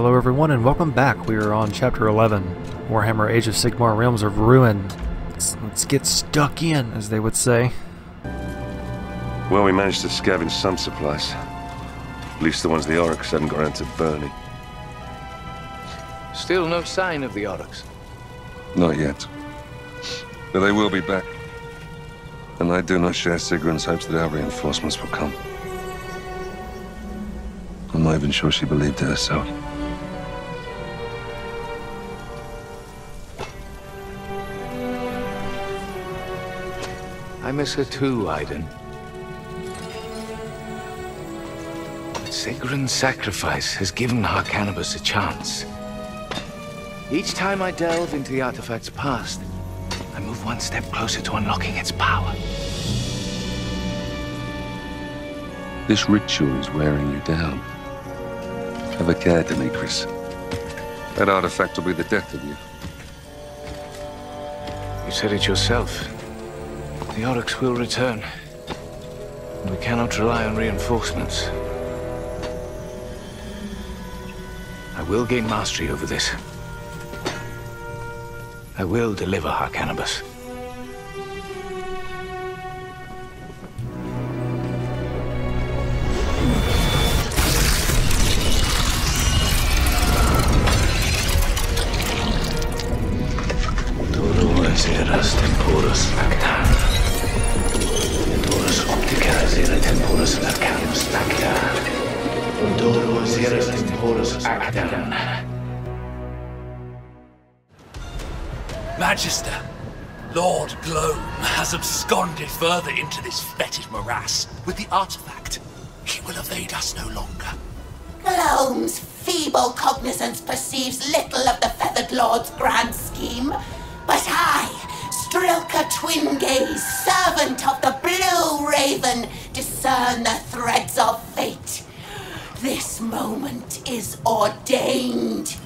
Hello everyone and welcome back. We are on chapter 11, Warhammer Age of Sigmar Realms of Ruin. Let's, let's get stuck in, as they would say. Well, we managed to scavenge some supplies. At least the ones the Orruks hadn't gone into burning. Still no sign of the Orruks. Not yet. But they will be back. And I do not share Sigrun's hopes that our reinforcements will come. I'm not even sure she believed it herself. I miss her too, Aiden. Sigrun's sacrifice has given Harcanibus a chance. Each time I delve into the artifact's past, I move one step closer to unlocking its power. This ritual is wearing you down. Have a care, Demetrius. That artifact will be the death of you. You said it yourself. The Orruks will return. We cannot rely on reinforcements. I will gain mastery over this. I will deliver Harcanibus. Dolores eras temporis acta. Dolores optica era temporis arcanus acta. Dolores eras temporis acta. Magister, Lord Gloam has absconded further into this fetid morass with the artifact. He will evade us no longer. Gloam's feeble cognizance perceives little of the Feathered Lord's grand scheme. But I, Strilka Twingaze, servant of the Blue Raven, discern the threads of fate. This moment is ordained.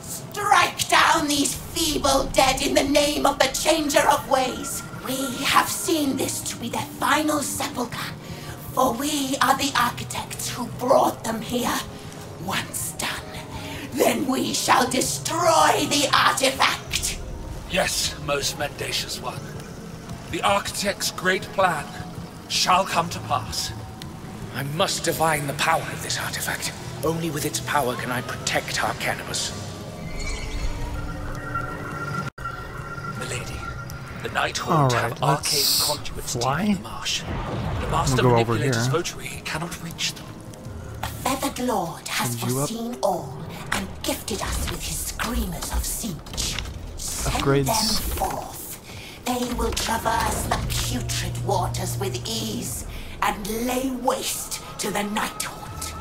Strike down these feeble dead in the name of the Changer of Ways. We have seen this to be their final sepulchre, for we are the architects who brought them here. Once done, then we shall destroy the artifact. Yes, most mendacious one. The architect's great plan shall come to pass. I must divine the power of this artifact. Only with its power can I protect Harcanibus. Milady, the Nighthawk All have right, arcane let's conduits fly. deep in the marsh. The master go over manipulator's here. votary cannot reach them. A Feathered Lord has Send you up. foreseen all and gifted us with his screamers of Tzeentch. Send Upgrades. them forth. They will traverse the putrid waters with ease and lay waste to the Nighthaunt.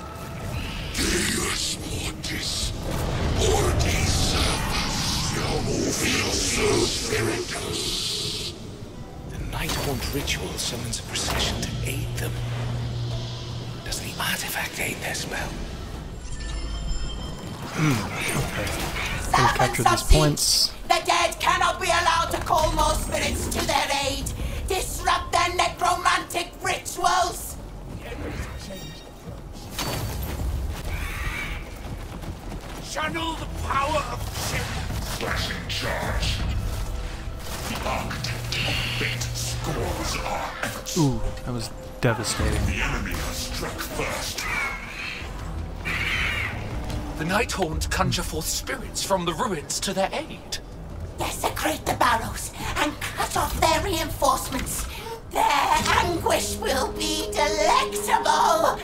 Deus mortis, ortis servus, spiritus. The Nighthaunt ritual summons a procession to aid them. Does the artifact aid their spell? Hmm. Gotta capture Servants of these siege, points. Call more spirits to their aid. Disrupt their necromantic rituals. Channel the power of Flashing charge. The architect of fate scores our efforts. Ooh, that was devastating. The enemy has struck first. The Nighthaunt conjure forth spirits from the ruins to their aid. Desecrate the barrows and cut off their reinforcements. Their anguish will be delectable.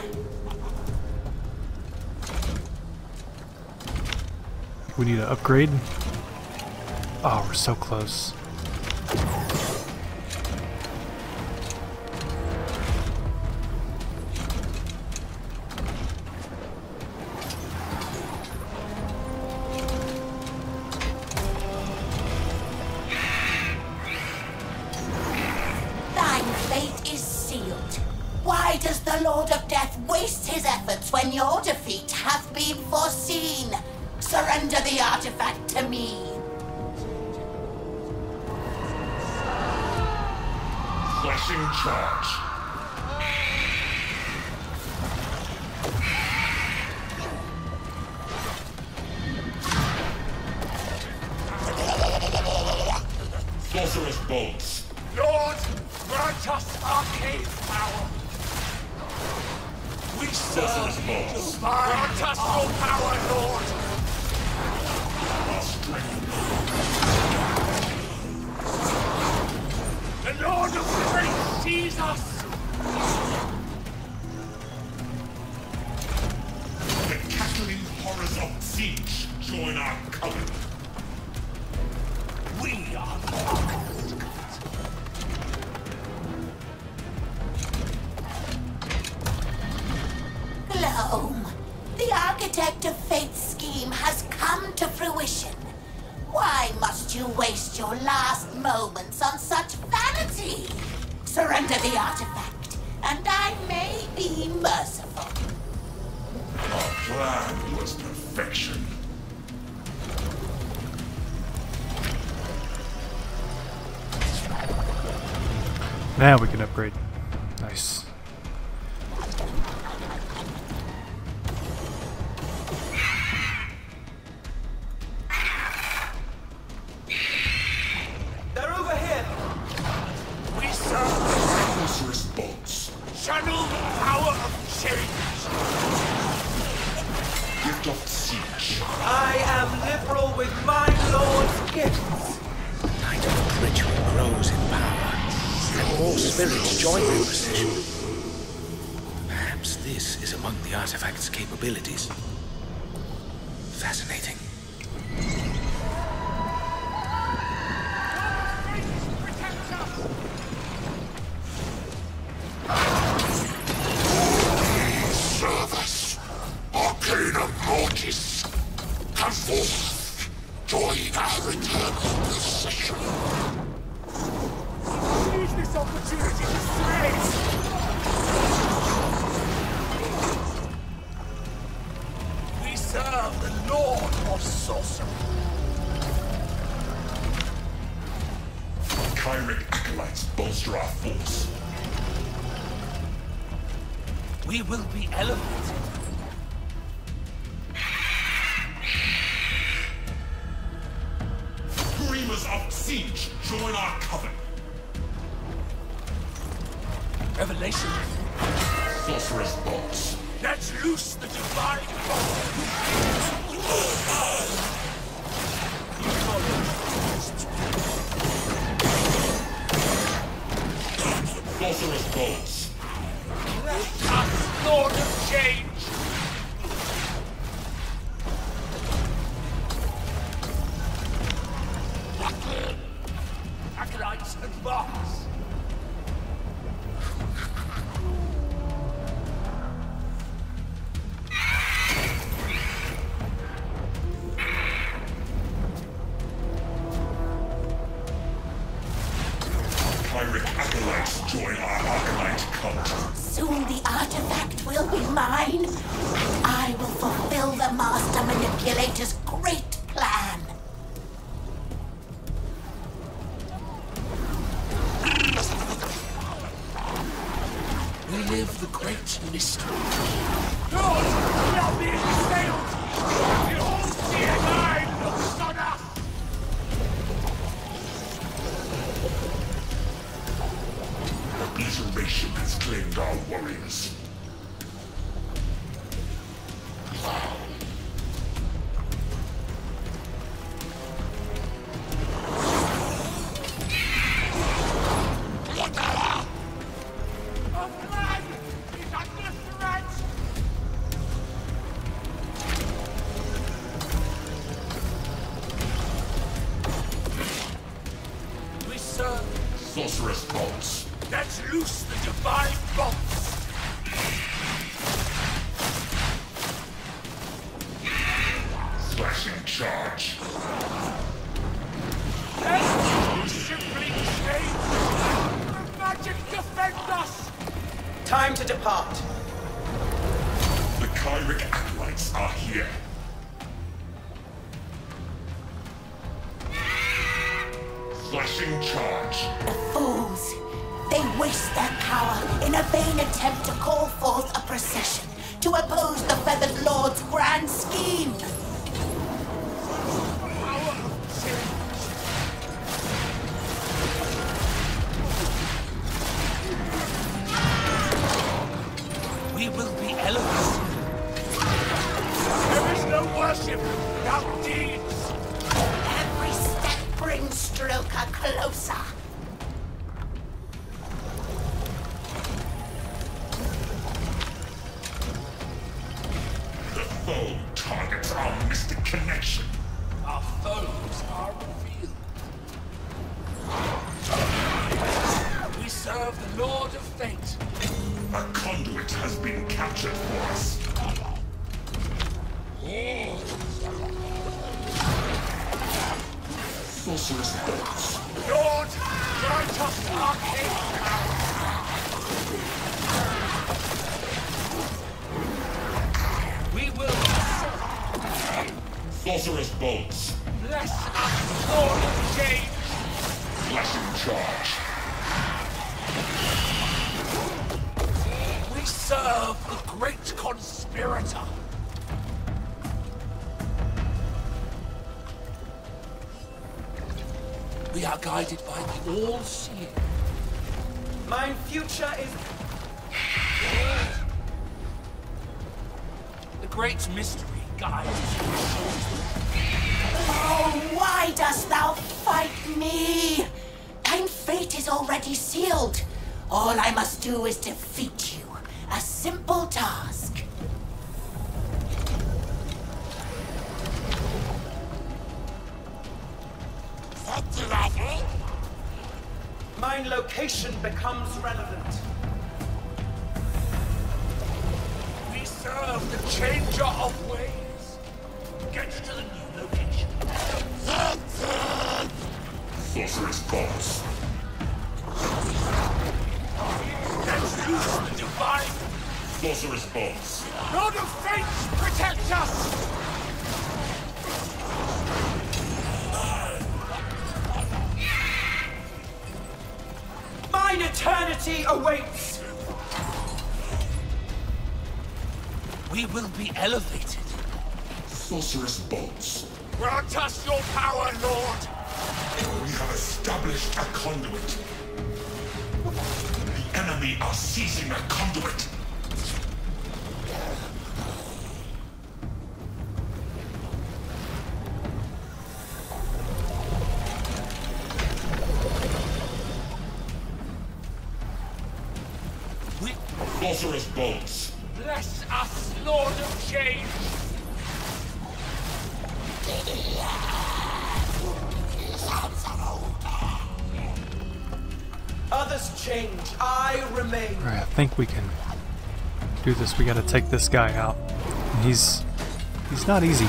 We need to upgrade. Oh, we're so close. Your defeat hath been foreseen? Surrender the artifact Grant us your power, Lord. The Lord of Strength sees us. The cackling horrors of Tzeentch join our coven. We are the must you waste your last moments on such vanity? Surrender the artifact, and I may be merciful. Our plan was perfection. Now we can upgrade. Liberal with my lord's gifts. Nighthaunt ritual grows in power, and more spirits join the procession. Perhaps this is among the artifact's capabilities. Fascinating. We serve the Lord of Sorcery. Kairic Acolytes bolster our force. We will be elevated. Bolts. Us, Lord of Change. Acolytes advance. Kairic acolytes join our. Soon the artifact will be mine. And I will fulfill the Master Manipulator's great plan. We live the great mystery. The Kairic acolytes are here. Flashing charge. The Fools! They waste their power in a vain attempt to call forth a procession to oppose the Feathered Lord's grand scheme. Worship, our deeds. Every step brings Strilka closer. Sorcerer's bolts. bless us, Change. Flashing charge. We serve the great conspirator. We are guided by the all-seeing. My future is The great mystery guides. Oh, why dost thou fight me? Thine fate is already sealed. All I must do is defeat you. A simple task. my location becomes relevant. We serve the changer of ways. Get to the new location. Sorcerer's bolts. Let's divine. Sorcerer's bolts. Lord of Fate, protect us! Mine eternity awaits. We will be elevated. Sorcerer's bolts. Grant us your power, Lord. We have established a conduit. The enemy are seizing a conduit. Sorcerer's bolts. bless us, Lord of Change. Others change, I remain. Alright, I think we can do this. We gotta take this guy out. And he's he's not easy.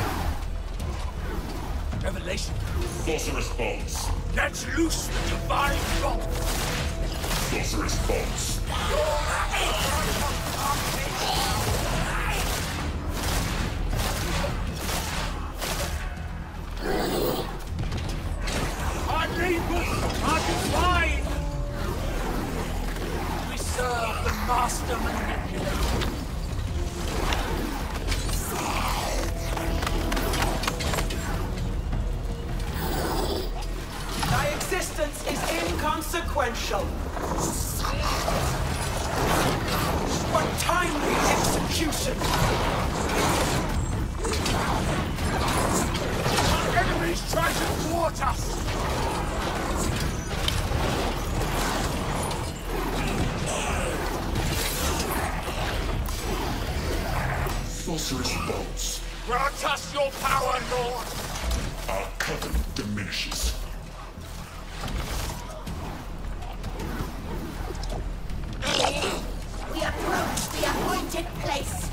Revelation. Sorcerer's bolts. Let's loose the divine wrath. Sorcerer's bolts. The Sorcerer's bolts. Grant us your power, Lord. Our covenant diminishes. We approach the appointed place.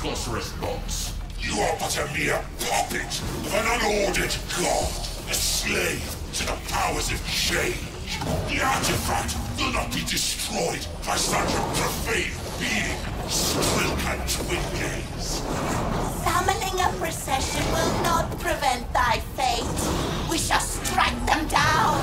Sorcerer's bolts. You are but a mere puppet of an unordered god, a slave to the powers of change. The artifact will not be destroyed by such a profane being, Strilka Twin Gaze. Summoning a procession will not prevent thy fate. We shall strike them down,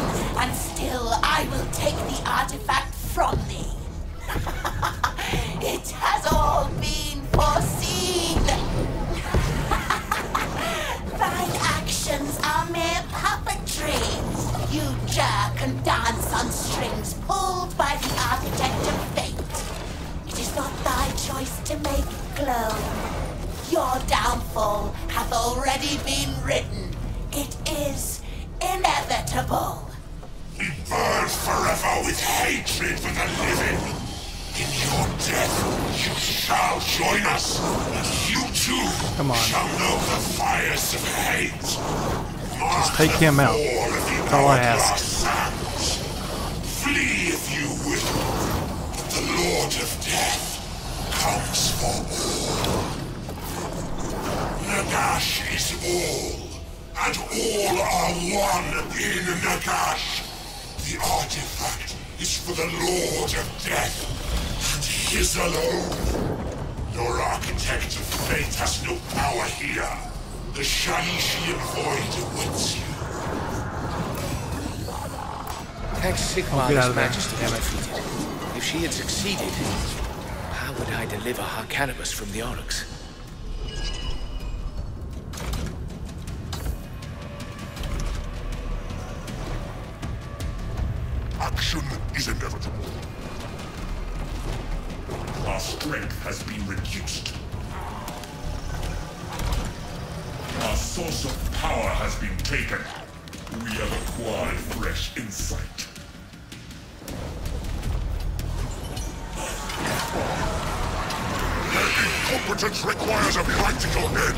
Come on. shall know the fires of hate. Just take him out. That's all I ask. ask. Flee if you will, but the Lord of Death comes for all. Nagash is all, and all are one in Nagash. The artifact is for the Lord of Death, and his alone. Your architect of fate has no power here. The Shyishan void awaits you. Thanks Sigmar get His of there. Majesty was defeated. If she had succeeded, how would I deliver Harcanibus from the Orruks? Action is inevitable. Our strength has been reduced. Our source of power has been taken. We have acquired fresh insight. Incompetence requires a practical end.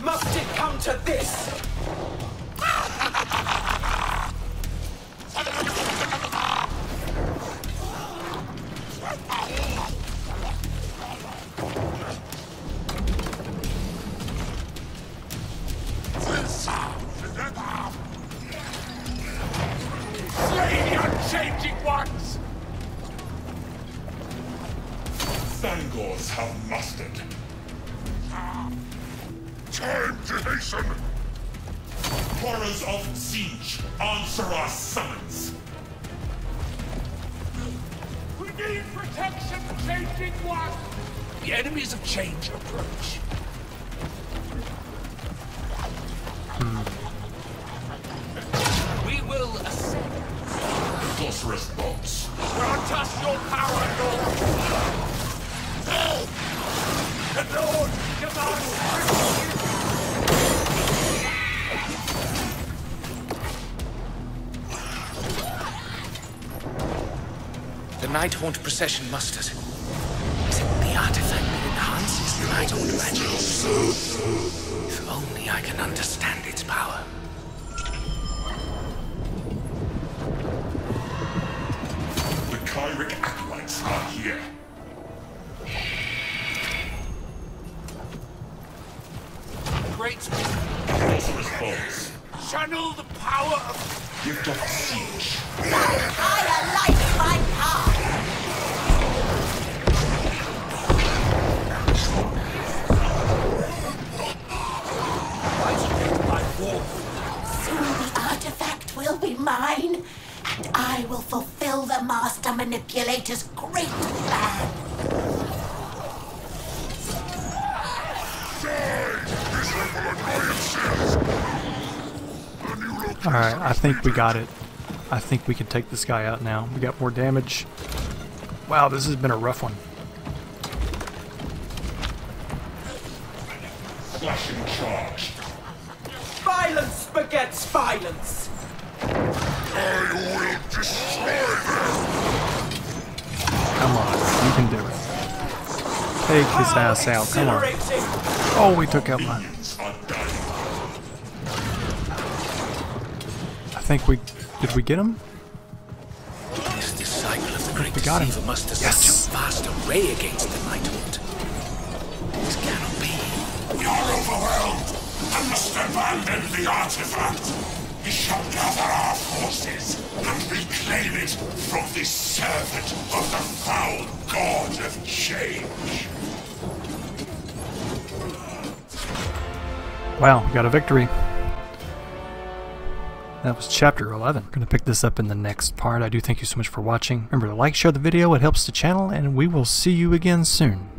Must it come to this? Need protection, changing one! The enemies of change approach. Nighthaunt procession musters. Is it the artifact that enhances the night Nighthaunt magic? If only I can understand its power. The Kairic acolytes are here. great Sorcerer's bolts. channel the power of Gift of Tzeentch. Higher light my path. The Master Manipulator's great plan. Alright, I think we got it. I think we can take this guy out now. We got more damage. Wow, this has been a rough one. Flashing charge. Violence begets violence. Take his ass out, come on. Oh, we took out my... Minions are dying. I think we... Did we get him? This disciple of the Great We got him. Must have Yes. such a vast array against the Nighthaunt. This cannot be. We are overwhelmed and must abandon the artifact. we shall gather our forces and reclaim it from this servant of the foul god of change. Wow, we got a victory. That was chapter 11. We're going to pick this up in the next part. I do thank you so much for watching. Remember to like, share the video, it helps the channel, and we will see you again soon.